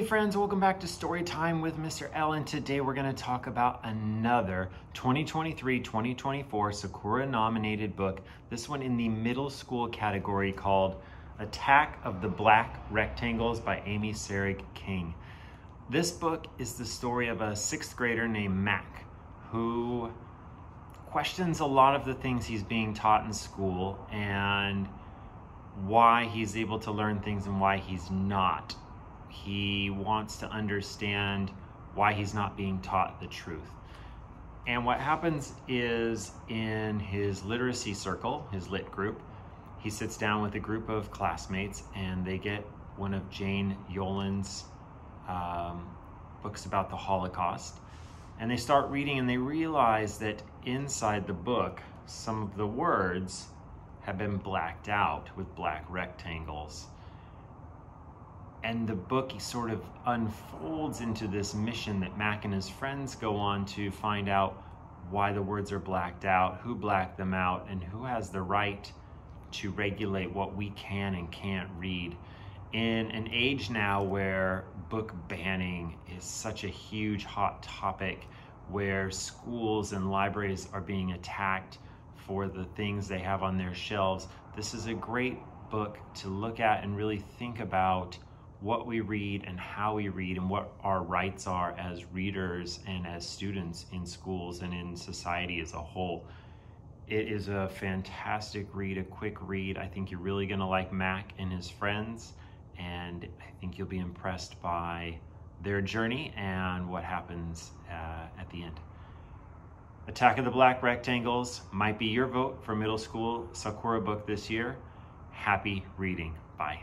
friends, welcome back to Story Time with Mr. L. And today we're going to talk about another 2023-2024 Sakura nominated book. This one in the middle school category called Attack of the Black Rectangles by Amy Sarig King. This book is the story of a sixth grader named Mac who questions a lot of the things he's being taught in school and why he's able to learn things and why he's not he wants to understand why he's not being taught the truth. And what happens is in his literacy circle, his lit group, he sits down with a group of classmates and they get one of Jane Yolen's um, books about the Holocaust. And they start reading and they realize that inside the book, some of the words have been blacked out with black rectangles and the book sort of unfolds into this mission that Mac and his friends go on to find out why the words are blacked out, who blacked them out, and who has the right to regulate what we can and can't read. In an age now where book banning is such a huge hot topic, where schools and libraries are being attacked for the things they have on their shelves, this is a great book to look at and really think about what we read and how we read and what our rights are as readers and as students in schools and in society as a whole. It is a fantastic read, a quick read. I think you're really going to like Mac and his friends, and I think you'll be impressed by their journey and what happens uh, at the end. Attack of the Black Rectangles might be your vote for middle school Sakura book this year. Happy reading. Bye.